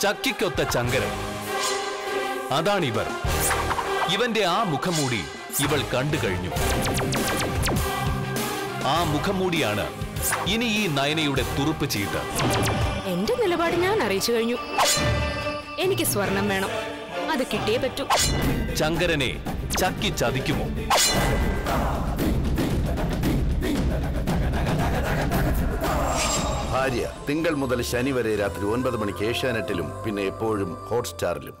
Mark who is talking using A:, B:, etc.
A: ചക്കിക്കൊത്ത ചങ്കരൻ. അതാണിവർ. ഇവന്റെ ആ മുഖംമൂടി ഇവൾ കണ്ടു കഴിഞ്ഞു. ആ മുഖംമൂടിയാണ് ഇനി ഈ നയനയുടെ തുറുപ്പ് ചീട്ട്
B: എന്റെ നിലപാട് ഞാൻ അറിയിച്ചു കഴിഞ്ഞു. എനിക്ക് സ്വർണം വേണം. അത് കിട്ടിയേ പറ്റൂ.
A: ചങ്കരനെ ചക്കി ചതിക്കുമോ?
C: ഭാര്യ. തിങ്കൾ മുതൽ ശനി വരെ രാത്രി ഒൻപത് മണിക്ക് ഏഷ്യാനെറ്റിലും പിന്നെ എപ്പോഴും ഹോട്ട്സ്റ്റാറിലും.